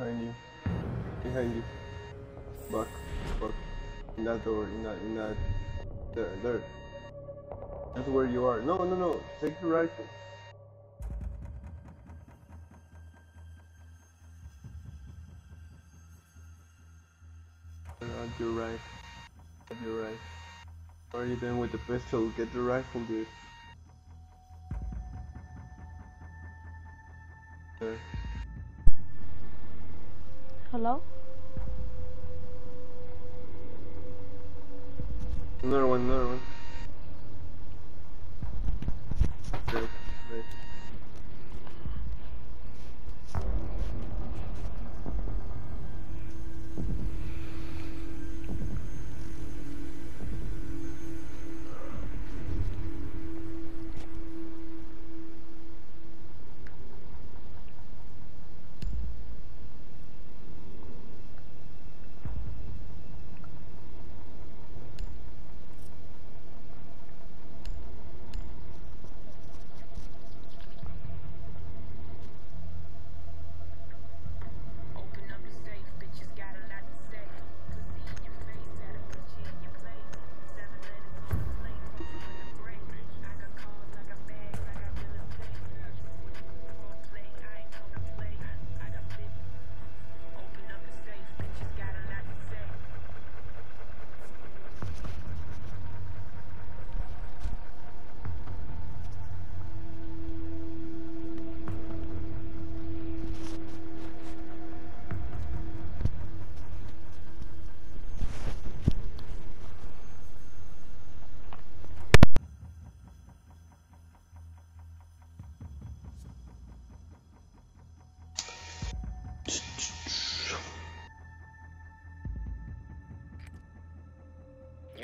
Behind you. Behind you. Buck. Buck. In that door. In that. In that. There. There. That's where you are. No, no, no. Take the rifle. On your right. On your right. Are you doing with the pistol? Get the rifle, dude. Great,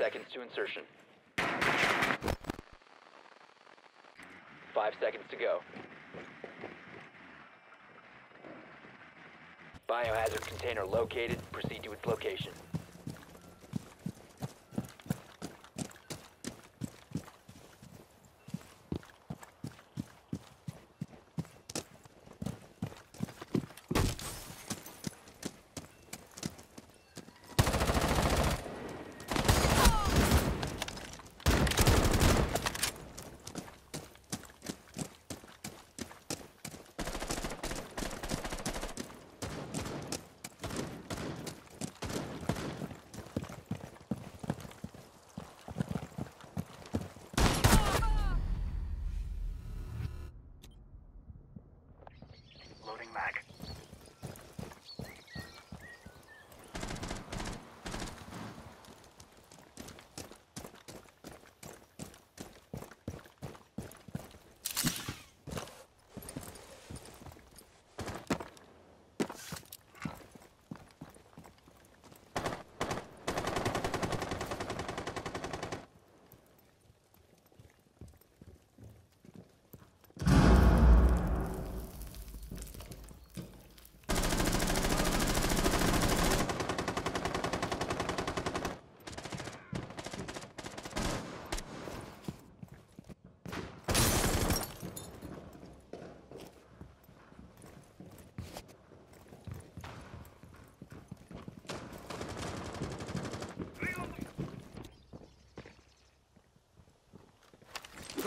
Seconds to insertion. Five seconds to go. Biohazard container located. Proceed to its location.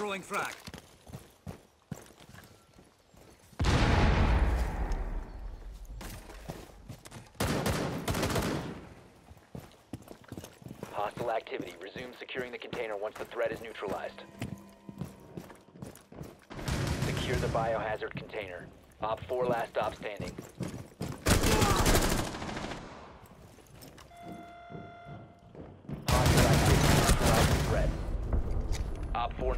Throwing frag. Hostile activity. Resume securing the container once the threat is neutralized. Secure the biohazard container. OPFOR last stop standing. Hostile activity. Neutralize the threat. OPFOR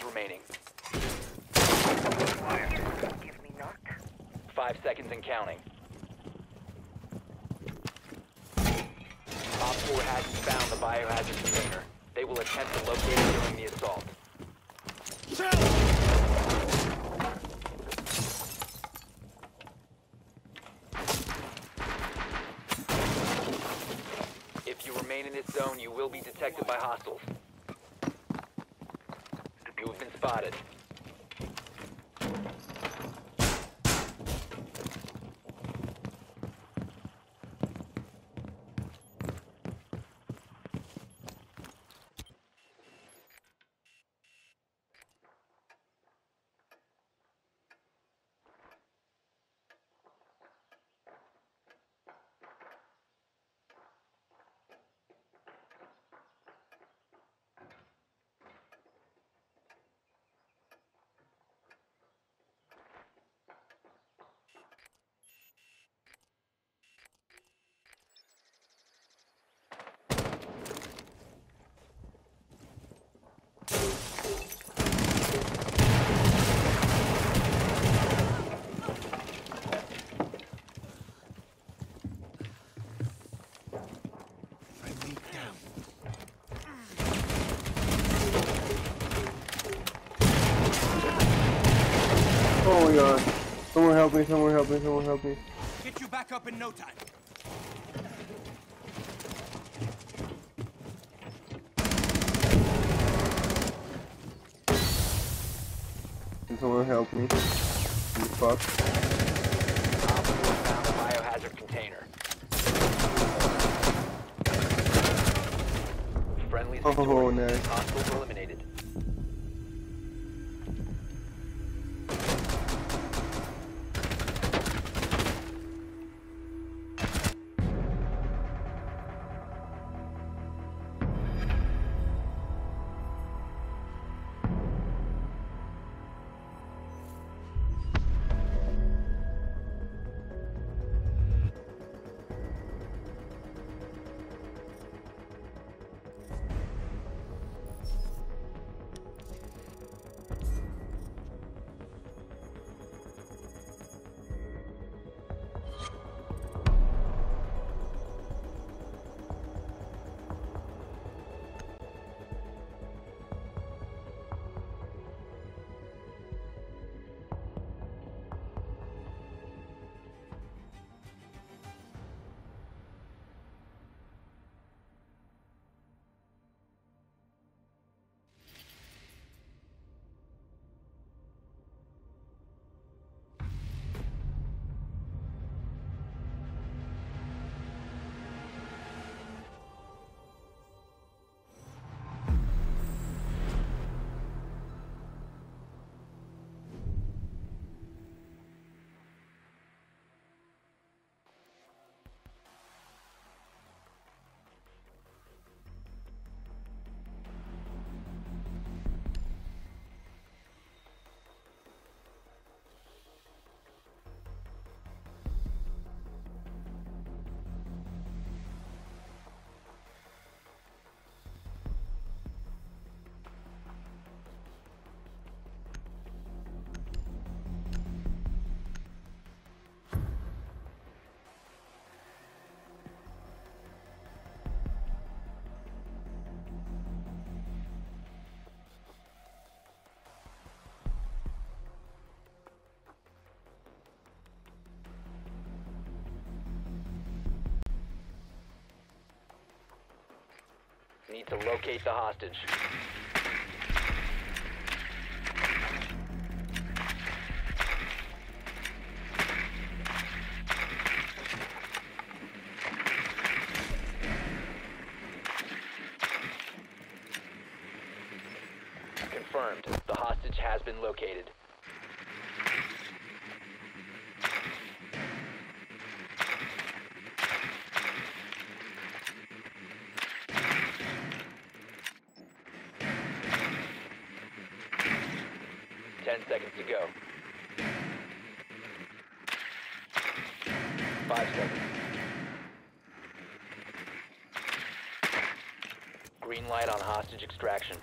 Seconds remaining. Five seconds and counting. OPFOR hasn't found the biohazard container. They will attempt to locate it during the assault. If you remain in this zone, you will be detected by hostiles. You have been spotted. Oh my god. Someone help me, someone help me, someone help me. Get you back up in no time. Can someone help me? You fuck. OPFOR found the biohazard container. Friendlies Oh, oh, oh victorious. nice. Hostiles eliminated. Need to locate the hostage. Confirmed. The hostage has been located. Ten seconds to go. Five seconds. Green light on hostage extraction.